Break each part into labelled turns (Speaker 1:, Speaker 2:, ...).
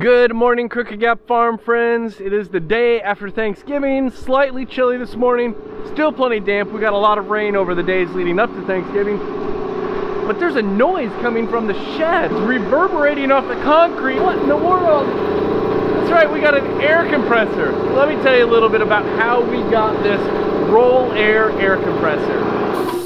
Speaker 1: Good morning, Crooked Gap Farm friends. It is the day after Thanksgiving. Slightly chilly this morning, still plenty damp. We got a lot of rain over the days leading up to Thanksgiving. But there's a noise coming from the shed. Reverberating off the concrete. What in the world? That's right, we got an air compressor. Let me tell you a little bit about how we got this Rolair air compressor.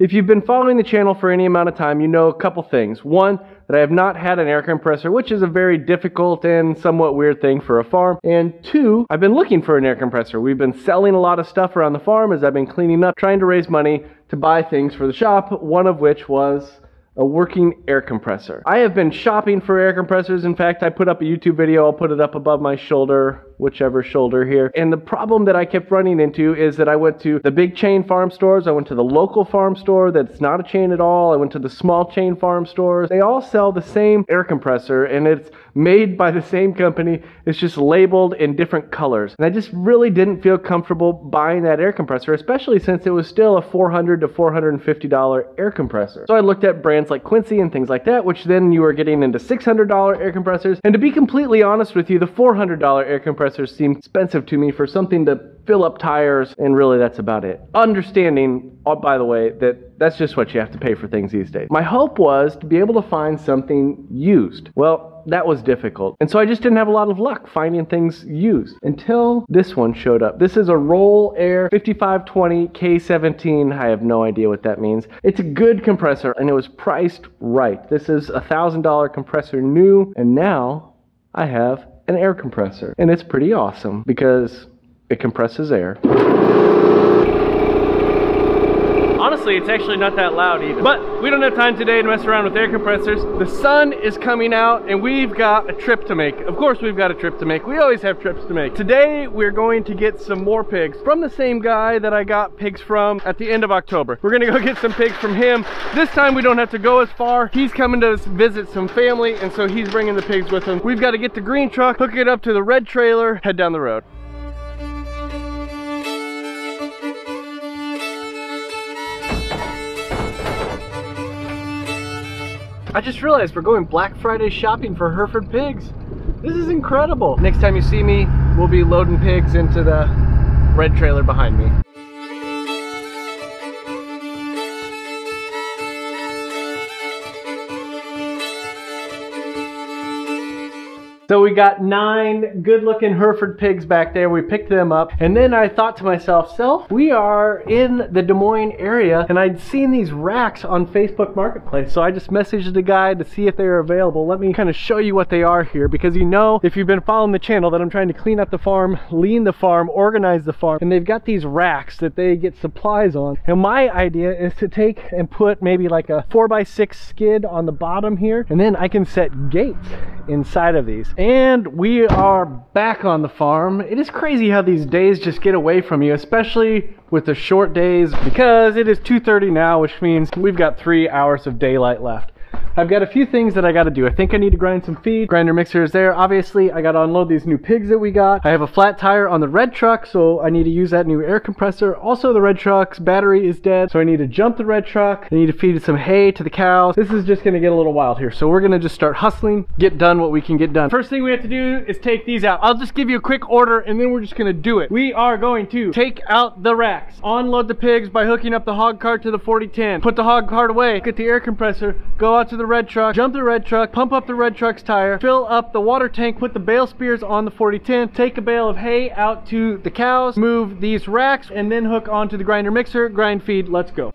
Speaker 1: If you've been following the channel for any amount of time, you know a couple things. One, that I have not had an air compressor, which is a very difficult and somewhat weird thing for a farm. And two, I've been looking for an air compressor. We've been selling a lot of stuff around the farm as I've been cleaning up, trying to raise money to buy things for the shop, one of which was a working air compressor. I have been shopping for air compressors. In fact, I put up a YouTube video. I'll put it up above my shoulder whichever shoulder here. And the problem that I kept running into is that I went to the big chain farm stores, I went to the local farm store that's not a chain at all, I went to the small chain farm stores. They all sell the same air compressor and it's made by the same company. It's just labeled in different colors. And I just really didn't feel comfortable buying that air compressor, especially since it was still a $400 to $450 air compressor. So I looked at brands like Quincy and things like that, which then you are getting into $600 air compressors. And to be completely honest with you, the $400 air compressor compressors seem expensive to me for something to fill up tires, and really that's about it. Understanding, oh, by the way, that that's just what you have to pay for things these days. My hope was to be able to find something used. Well, that was difficult. And so I just didn't have a lot of luck finding things used until this one showed up. This is a Rolair 5520 K17. I have no idea what that means. It's a good compressor and it was priced right. This is a $1,000 compressor new and now I have an air compressor. And it's pretty awesome because it compresses air. Honestly, it's actually not that loud either. But we don't have time today to mess around with air compressors. The sun is coming out and we've got a trip to make. Of course we've got a trip to make. We always have trips to make. Today we're going to get some more pigs from the same guy that I got pigs from at the end of October. We're gonna go get some pigs from him. This time we don't have to go as far. He's coming to visit some family and so he's bringing the pigs with him. We've got to get the green truck, hook it up to the red trailer, head down the road. I just realized we're going Black Friday shopping for Hereford pigs. This is incredible. Next time you see me, we'll be loading pigs into the red trailer behind me. So we got nine good looking Hereford pigs back there. We picked them up. And then I thought to myself, self, we are in the Des Moines area and I'd seen these racks on Facebook Marketplace. So I just messaged the guy to see if they were available. Let me kind of show you what they are here because you know, if you've been following the channel that I'm trying to clean up the farm, lean the farm, organize the farm. And they've got these racks that they get supplies on. And my idea is to take and put maybe like a four by six skid on the bottom here. And then I can set gates inside of these. And we are back on the farm. It is crazy how these days just get away from you, especially with the short days because it is 2.30 now, which means we've got three hours of daylight left. I've got a few things that I got to do. I think I need to grind some feed. Grinder mixer is there. Obviously, I got to unload these new pigs that we got. I have a flat tire on the red truck, so I need to use that new air compressor. Also, the red truck's battery is dead, so I need to jump the red truck. I need to feed some hay to the cows. This is just going to get a little wild here, so we're going to just start hustling, get done what we can get done. First thing we have to do is take these out. I'll just give you a quick order, and then we're just going to do it. We are going to take out the racks, unload the pigs by hooking up the hog cart to the 4010, put the hog cart away, get the air compressor, go out to the red truck, jump the red truck, pump up the red truck's tire, fill up the water tank, put the bale spears on the 4010, take a bale of hay out to the cows, move these racks, and then hook onto the grinder mixer, grind feed, let's go.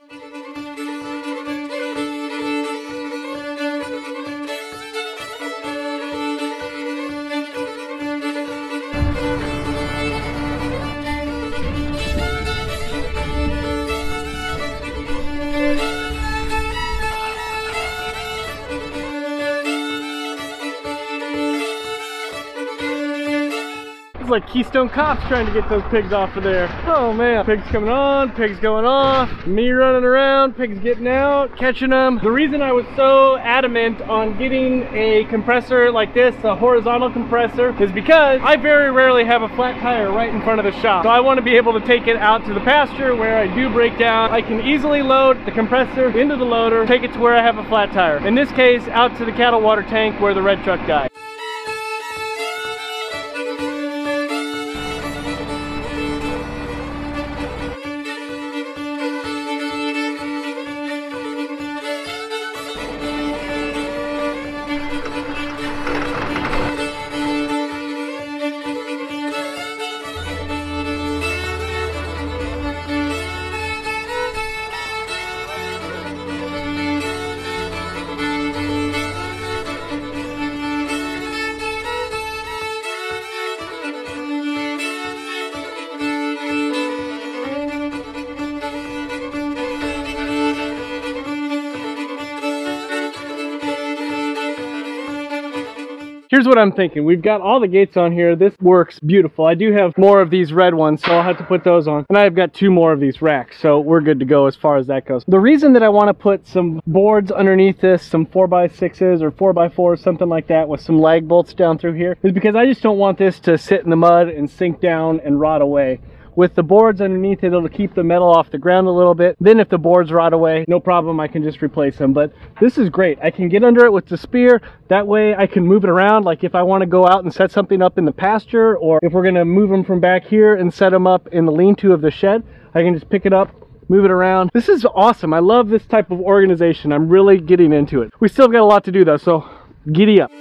Speaker 1: It's like Keystone Cops trying to get those pigs off of there. Oh man, pigs coming on, pigs going off, me running around, pigs getting out, catching them. The reason I was so adamant on getting a compressor like this, a horizontal compressor, is because I very rarely have a flat tire right in front of the shop. So I want to be able to take it out to the pasture where I do break down. I can easily load the compressor into the loader, take it to where I have a flat tire. In this case, out to the cattle water tank where the red truck died. Here's what I'm thinking. We've got all the gates on here. This works beautiful. I do have more of these red ones, so I'll have to put those on. And I've got two more of these racks, so we're good to go as far as that goes. The reason that I want to put some boards underneath this, some 4x6s or 4x4s, something like that, with some lag bolts down through here, is because I just don't want this to sit in the mud and sink down and rot away. With the boards underneath it, it'll keep the metal off the ground a little bit. Then if the boards rot away, no problem, I can just replace them. But this is great. I can get under it with the spear. That way I can move it around. Like if I want to go out and set something up in the pasture, or if we're going to move them from back here and set them up in the lean-to of the shed, I can just pick it up, move it around. This is awesome. I love this type of organization. I'm really getting into it. We still got a lot to do though, so giddy up.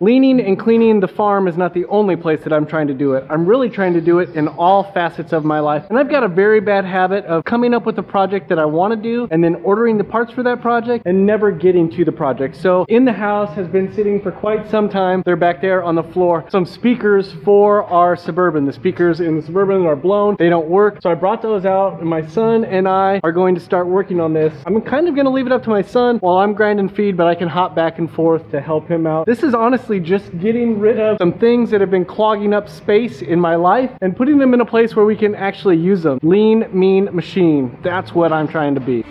Speaker 1: Leaning and cleaning the farm is not the only place that I'm trying to do it. I'm really trying to do it in all facets of my life. And I've got a very bad habit of coming up with a project that I want to do and then ordering the parts for that project and never getting to the project. So in the house has been sitting for quite some time. They're back there on the floor. Some speakers for our Suburban. The speakers in the Suburban are blown. They don't work. So I brought those out and my son and I are going to start working on this. I'm kind of going to leave it up to my son while I'm grinding feed, but I can hop back and forth to help him out. This is honestly honestly just getting rid of some things that have been clogging up space in my life and putting them in a place where we can actually use them. Lean, mean machine. That's what I'm trying to be.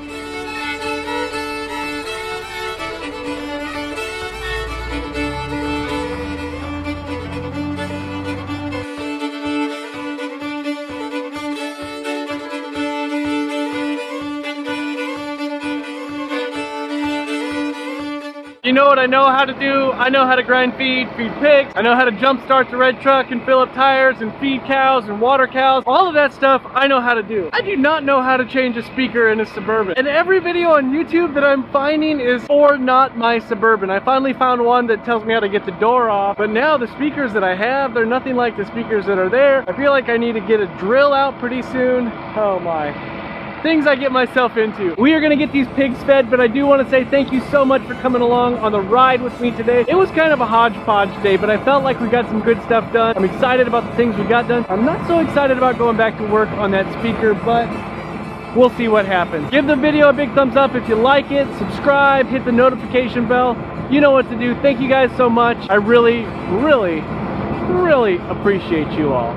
Speaker 1: Know what I know how to do? I know how to grind feed, feed pigs. I know how to jump start the red truck and fill up tires and feed cows and water cows. All of that stuff I know how to do. I do not know how to change a speaker in a Suburban. And every video on YouTube that I'm finding is for not my Suburban. I finally found one that tells me how to get the door off. But now the speakers that I have, they're nothing like the speakers that are there. I feel like I need to get a drill out pretty soon. Oh my things I get myself into. We are gonna get these pigs fed, but I do wanna say thank you so much for coming along on the ride with me today. It was kind of a hodgepodge day, but I felt like we got some good stuff done. I'm excited about the things we got done. I'm not so excited about going back to work on that speaker, but we'll see what happens. Give the video a big thumbs up if you like it, subscribe, hit the notification bell. You know what to do. Thank you guys so much. I really, really, really appreciate you all.